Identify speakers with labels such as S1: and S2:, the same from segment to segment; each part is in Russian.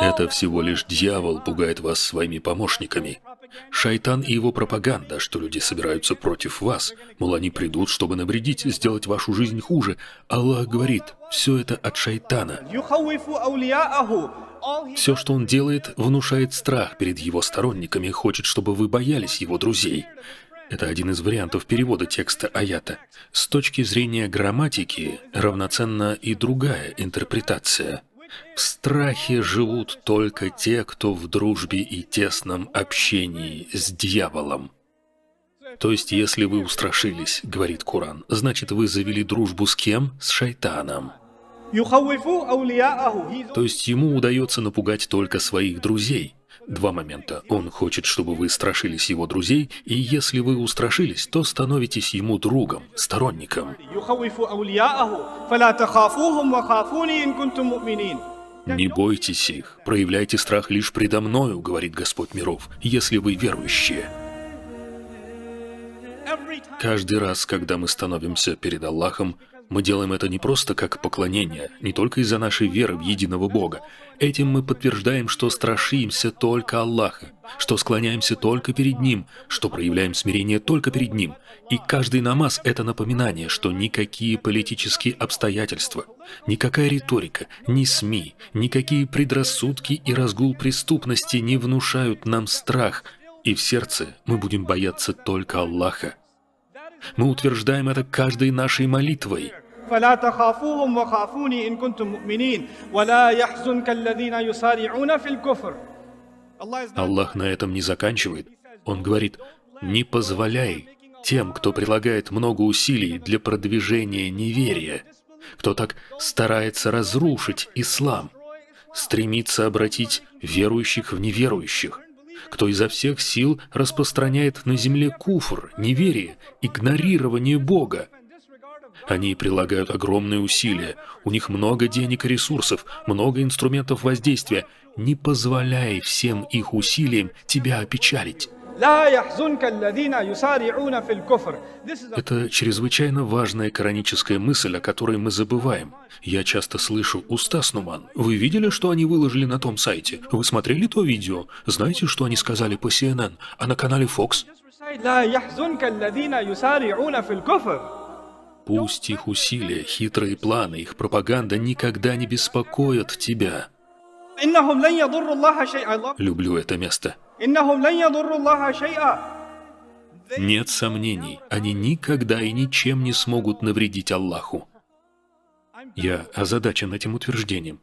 S1: Это всего лишь дьявол пугает вас своими помощниками. Шайтан и его пропаганда, что люди собираются против вас, мол, они придут, чтобы навредить, сделать вашу жизнь хуже. Аллах говорит, все это от шайтана. Все, что он делает, внушает страх перед его сторонниками и хочет, чтобы вы боялись его друзей. Это один из вариантов перевода текста аята. С точки зрения грамматики равноценна и другая интерпретация – в страхе живут только те, кто в дружбе и тесном общении с дьяволом. То есть, если вы устрашились, говорит Куран, значит, вы завели дружбу с кем? С шайтаном. То есть, ему удается напугать только своих друзей – Два момента. Он хочет, чтобы вы страшились его друзей, и если вы устрашились, то становитесь ему другом, сторонником. «Не бойтесь их, проявляйте страх лишь предо мною, — говорит Господь миров, — если вы верующие». Каждый раз, когда мы становимся перед Аллахом, мы делаем это не просто как поклонение, не только из-за нашей веры в единого Бога. Этим мы подтверждаем, что страшимся только Аллаха, что склоняемся только перед Ним, что проявляем смирение только перед Ним. И каждый намаз – это напоминание, что никакие политические обстоятельства, никакая риторика, ни СМИ, никакие предрассудки и разгул преступности не внушают нам страх, и в сердце мы будем бояться только Аллаха. Мы утверждаем это каждой нашей молитвой.
S2: فلا تخافوهم وخافوني إن كنتم مؤمنين ولا يحزنك الذين يسارعون في الكفر Allah is not
S1: Аллах на этом не заканчивает. Он говорит, не позволяй тем, кто прилагает много усилий для продвижения неверия, кто так старается разрушить ислам, стремится обратить верующих в неверующих, кто изо всех сил распространяет на земле куфр, неверие, игнорирование Бога. они прилагают огромные усилия, у них много денег и ресурсов, много инструментов воздействия. Не позволяй всем их усилиям тебя опечалить. Это чрезвычайно важная кораническая мысль, о которой мы забываем. Я часто слышу «Устас Нуман, вы видели, что они выложили на том сайте? Вы смотрели то видео? Знаете, что они сказали по CNN, а на канале Fox?» Пусть их усилия, хитрые планы, их пропаганда никогда не беспокоят тебя. Люблю это место. Нет сомнений, они никогда и ничем не смогут навредить Аллаху. Я озадачен этим утверждением.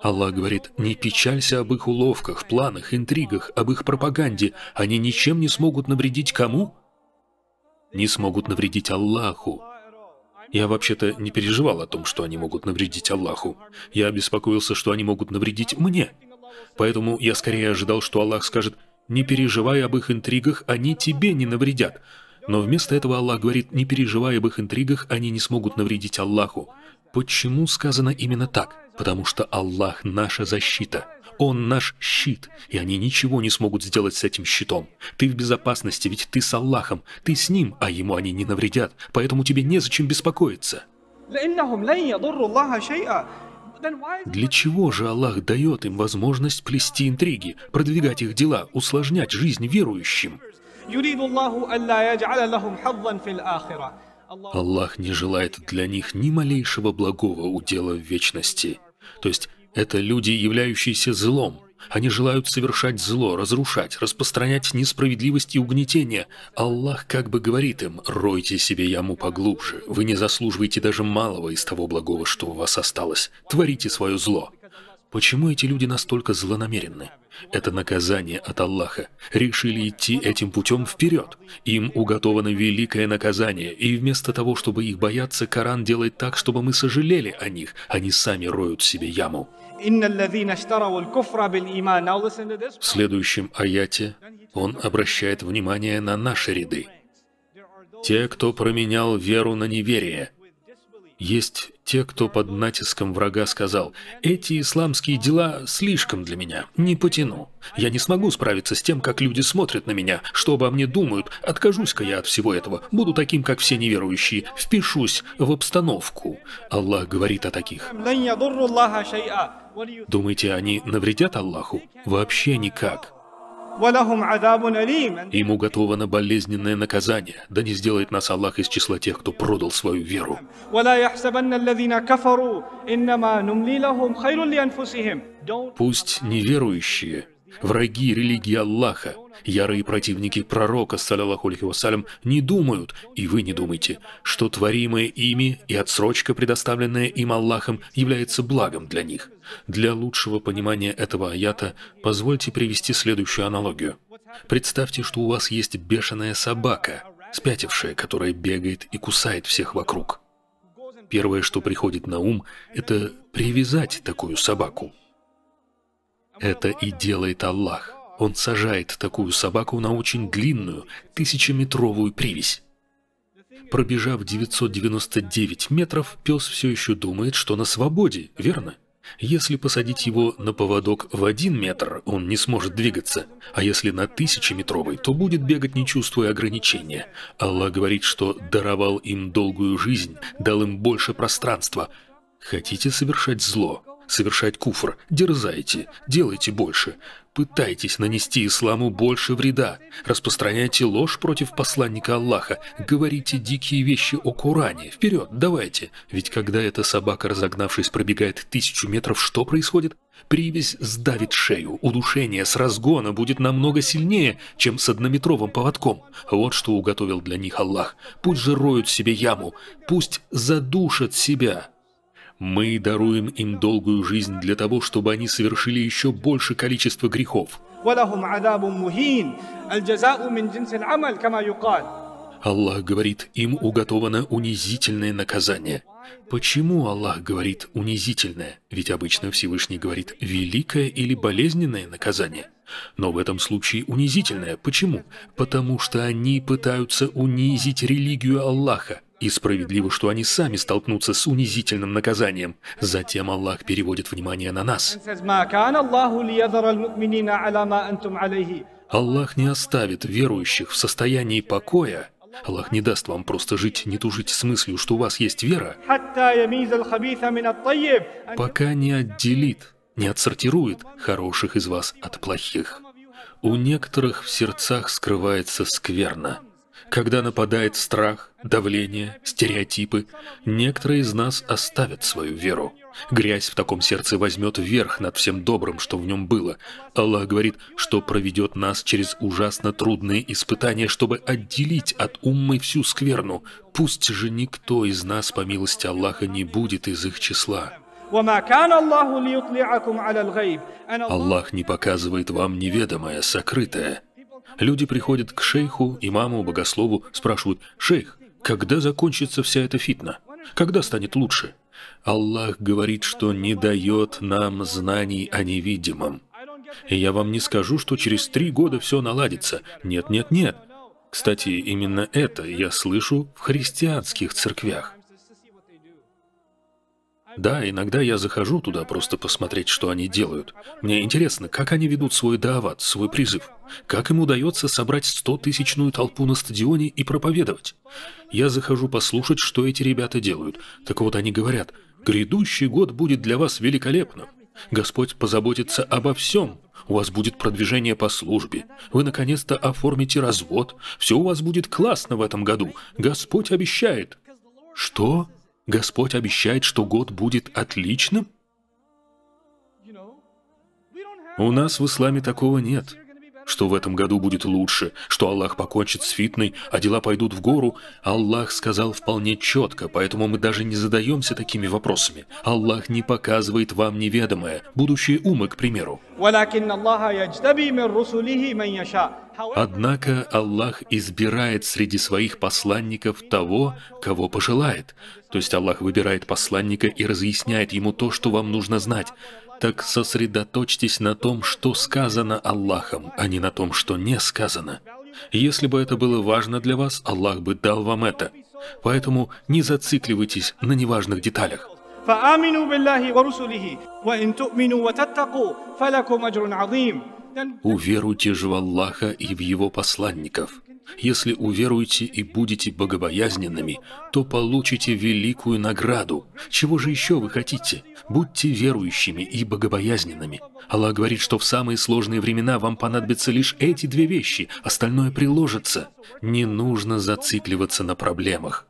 S1: Аллах говорит, не печалься об их уловках, планах, интригах, об их пропаганде. Они ничем не смогут навредить кому? Не смогут навредить Аллаху, я вообще-то не переживал о том, что они могут навредить Аллаху. Я беспокоился, что они могут навредить мне. Поэтому я скорее ожидал, что Аллах скажет, не переживай об их интригах, они тебе не навредят. Но вместо этого Аллах говорит, не переживай об их интригах, они не смогут навредить Аллаху. Почему сказано именно так? Потому что Аллах наша защита. Он наш щит, и они ничего не смогут сделать с этим щитом. Ты в безопасности, ведь ты с Аллахом, ты с ним, а ему они не навредят, поэтому тебе незачем беспокоиться. Для чего же Аллах дает им возможность плести интриги, продвигать их дела, усложнять жизнь верующим? Аллах не желает для них ни малейшего благого удела в вечности. То есть это люди, являющиеся злом. Они желают совершать зло, разрушать, распространять несправедливость и угнетение. Аллах как бы говорит им, ройте себе яму поглубже, вы не заслуживаете даже малого из того благого, что у вас осталось. Творите свое зло. Почему эти люди настолько злонамеренны? Это наказание от Аллаха. Решили идти этим путем вперед. Им уготовано великое наказание, и вместо того, чтобы их бояться, Коран делает так, чтобы мы сожалели о них. Они сами роют себе яму. В следующем аяте он обращает внимание на наши ряды. Те, кто променял веру на неверие – есть те, кто под натиском врага сказал, «Эти исламские дела слишком для меня, не потяну. Я не смогу справиться с тем, как люди смотрят на меня, что обо мне думают, откажусь-ка я от всего этого, буду таким, как все неверующие, впишусь в обстановку». Аллах говорит о таких. Думаете, они навредят Аллаху? Вообще никак. Им уготовано болезненное наказание, да не сделает нас Аллах из числа тех, кто продал свою веру. Пусть неверующие Враги религии Аллаха, ярые противники пророка, саллаллаху алейхи вассалям, не думают, и вы не думайте, что творимое ими и отсрочка, предоставленная им Аллахом, является благом для них. Для лучшего понимания этого аята позвольте привести следующую аналогию. Представьте, что у вас есть бешеная собака, спятившая, которая бегает и кусает всех вокруг. Первое, что приходит на ум, это привязать такую собаку. Это и делает Аллах. Он сажает такую собаку на очень длинную, тысячеметровую привязь. Пробежав 999 метров, пес все еще думает, что на свободе, верно? Если посадить его на поводок в один метр, он не сможет двигаться, а если на тысячеметровый, то будет бегать, не чувствуя ограничения. Аллах говорит, что даровал им долгую жизнь, дал им больше пространства. Хотите совершать зло? Совершать куфр, дерзайте, делайте больше, пытайтесь нанести исламу больше вреда, распространяйте ложь против посланника Аллаха, говорите дикие вещи о Коране, вперед, давайте. Ведь когда эта собака, разогнавшись, пробегает тысячу метров, что происходит? Привязь сдавит шею, удушение с разгона будет намного сильнее, чем с однометровым поводком. Вот что уготовил для них Аллах. Пусть же роют себе яму, пусть задушат себя, мы даруем им долгую жизнь для того, чтобы они совершили еще больше количества грехов. Аллах говорит, им уготовано унизительное наказание. Почему Аллах говорит унизительное? Ведь обычно Всевышний говорит великое или болезненное наказание. Но в этом случае унизительное. Почему? Потому что они пытаются унизить религию Аллаха. И справедливо, что они сами столкнутся с унизительным наказанием. Затем Аллах переводит внимание на нас. Аллах не оставит верующих в состоянии покоя. Аллах не даст вам просто жить, не тужить с мыслью, что у вас есть вера, пока не отделит, не отсортирует хороших из вас от плохих. У некоторых в сердцах скрывается скверно – когда нападает страх, давление, стереотипы, некоторые из нас оставят свою веру. Грязь в таком сердце возьмет верх над всем добрым, что в нем было. Аллах говорит, что проведет нас через ужасно трудные испытания, чтобы отделить от уммы всю скверну. Пусть же никто из нас, по милости Аллаха, не будет из их числа. Аллах не показывает вам неведомое, сокрытое. Люди приходят к шейху, имаму, богослову, спрашивают, «Шейх, когда закончится вся эта фитна? Когда станет лучше?» Аллах говорит, что не дает нам знаний о невидимом. И я вам не скажу, что через три года все наладится. Нет, нет, нет. Кстати, именно это я слышу в христианских церквях. Да, иногда я захожу туда просто посмотреть, что они делают. Мне интересно, как они ведут свой даават, свой призыв. Как им удается собрать стотысячную толпу на стадионе и проповедовать? Я захожу послушать, что эти ребята делают. Так вот они говорят, грядущий год будет для вас великолепным. Господь позаботится обо всем. У вас будет продвижение по службе. Вы наконец-то оформите развод. Все у вас будет классно в этом году. Господь обещает. Что? Господь обещает, что год будет отличным? У нас в исламе такого нет. Что в этом году будет лучше, что Аллах покончит с фитной, а дела пойдут в гору, Аллах сказал вполне четко, поэтому мы даже не задаемся такими вопросами. Аллах не показывает вам неведомое, будущее умы, к примеру. Однако Аллах избирает среди своих посланников того, кого пожелает. То есть Аллах выбирает посланника и разъясняет ему то, что вам нужно знать. Так сосредоточьтесь на том, что сказано Аллахом, а не на том, что не сказано. Если бы это было важно для вас, Аллах бы дал вам это. Поэтому не зацикливайтесь на неважных деталях.
S2: فآمنوا بالله ورسله وإن تؤمنوا وتتقوا فلكم أجر عظيم
S1: Уверуйте же в Аллаха и в Его посланников. Если уверуете и будете богобоязненными, то получите великую награду. Чего же еще вы хотите? Будьте верующими и богобоязненными. Аллах говорит, что в самые сложные времена вам понадобятся лишь эти две вещи, остальное приложится. Не нужно зацикливаться на проблемах.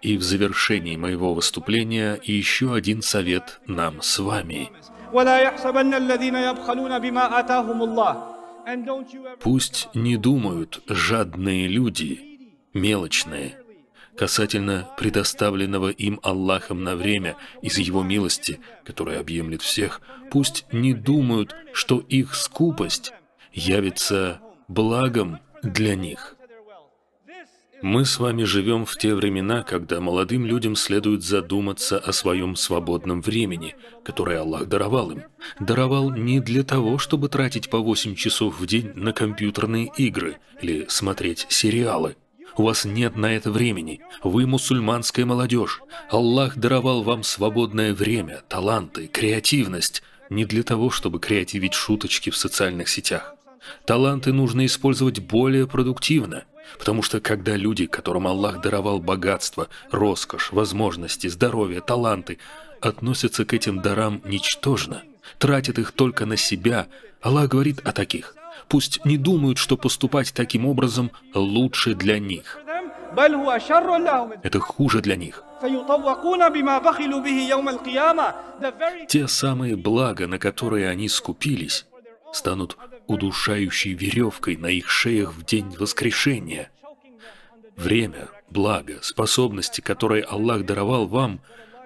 S1: И в завершении моего выступления еще один совет нам с вами.
S2: ولا يحسبن الذين يبخلون بما آتاهم الله And don't you ever
S1: Пусть не думают жадные люди, мелочные, касательно предоставленного им Аллахом на время из Его милости, которая объемлет всех, пусть не думают, что их скупость явится благом для них. Мы с вами живем в те времена, когда молодым людям следует задуматься о своем свободном времени, которое Аллах даровал им. Даровал не для того, чтобы тратить по 8 часов в день на компьютерные игры или смотреть сериалы. У вас нет на это времени. Вы мусульманская молодежь. Аллах даровал вам свободное время, таланты, креативность. Не для того, чтобы креативить шуточки в социальных сетях. Таланты нужно использовать более продуктивно – Потому что когда люди, которым Аллах даровал богатство, роскошь, возможности, здоровье, таланты, относятся к этим дарам ничтожно, тратят их только на себя, Аллах говорит о таких. Пусть не думают, что поступать таким образом лучше для них. Это хуже для них. Те самые блага, на которые они скупились, станут удушающей веревкой на их шеях в день воскрешения. Время, благо, способности, которые Аллах даровал вам,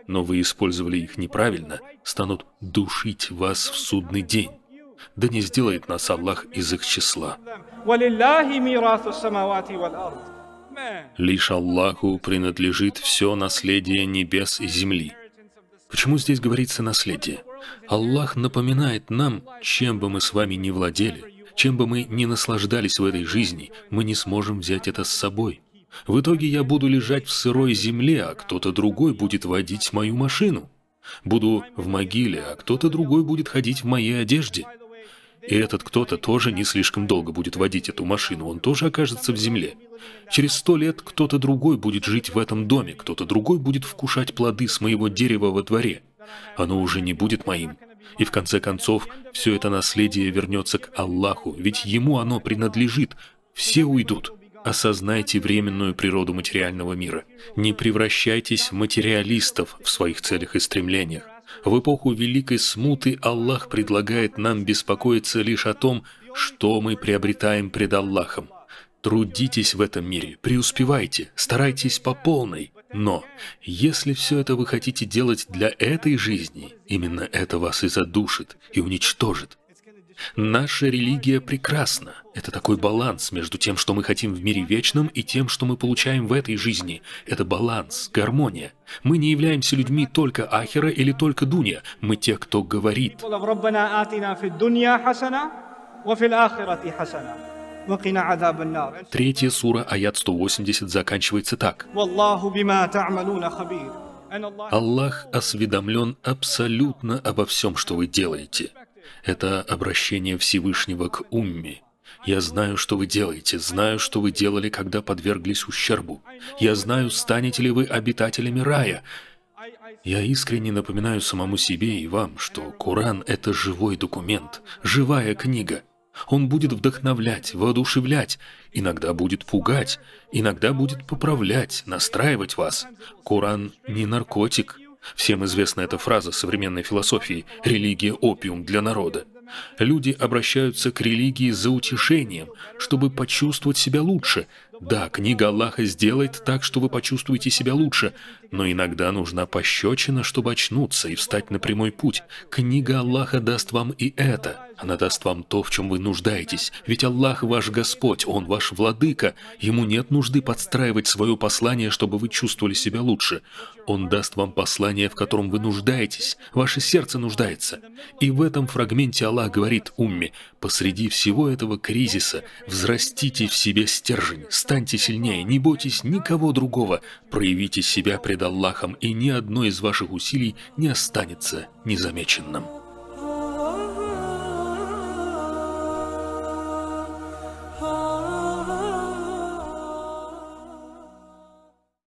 S1: но вы использовали их неправильно, станут душить вас в судный день. Да не сделает нас Аллах из их числа. Лишь Аллаху принадлежит все наследие небес и земли. Почему здесь говорится «наследие»? Аллах напоминает нам, чем бы мы с вами ни владели, чем бы мы ни наслаждались в этой жизни, мы не сможем взять это с собой. В итоге я буду лежать в сырой земле, а кто-то другой будет водить мою машину. Буду в могиле, а кто-то другой будет ходить в моей одежде. И этот кто-то тоже не слишком долго будет водить эту машину, он тоже окажется в земле. Через сто лет кто-то другой будет жить в этом доме, кто-то другой будет вкушать плоды с моего дерева во дворе. Оно уже не будет моим. И в конце концов, все это наследие вернется к Аллаху, ведь Ему оно принадлежит. Все уйдут. Осознайте временную природу материального мира. Не превращайтесь в материалистов в своих целях и стремлениях. В эпоху Великой Смуты Аллах предлагает нам беспокоиться лишь о том, что мы приобретаем пред Аллахом. Трудитесь в этом мире, преуспевайте, старайтесь по полной. Но если все это вы хотите делать для этой жизни, именно это вас и задушит, и уничтожит. Наша религия прекрасна. Это такой баланс между тем, что мы хотим в мире вечном, и тем, что мы получаем в этой жизни. Это баланс, гармония. Мы не являемся людьми только Ахера или только Дуня. Мы те, кто говорит. Третья сура, аят 180, заканчивается так. Аллах осведомлен абсолютно обо всем, что вы делаете. Это обращение Всевышнего к умме. Я знаю, что вы делаете, знаю, что вы делали, когда подверглись ущербу. Я знаю, станете ли вы обитателями рая. Я искренне напоминаю самому себе и вам, что Коран — это живой документ, живая книга — он будет вдохновлять, воодушевлять, иногда будет пугать, иногда будет поправлять, настраивать вас. Коран не наркотик. Всем известна эта фраза современной философии «религия – опиум для народа». Люди обращаются к религии за утешением, чтобы почувствовать себя лучше. Да, книга Аллаха сделает так, что вы почувствуете себя лучше, но иногда нужна пощечина, чтобы очнуться и встать на прямой путь. Книга Аллаха даст вам и это. Она даст вам то, в чем вы нуждаетесь. Ведь Аллах ваш Господь, Он ваш Владыка. Ему нет нужды подстраивать свое послание, чтобы вы чувствовали себя лучше. Он даст вам послание, в котором вы нуждаетесь. Ваше сердце нуждается. И в этом фрагменте Аллах говорит Умме, посреди всего этого кризиса взрастите в себе стержень, станьте сильнее, не бойтесь никого другого, проявите себя пред Аллахом, и ни одно из ваших усилий не останется незамеченным.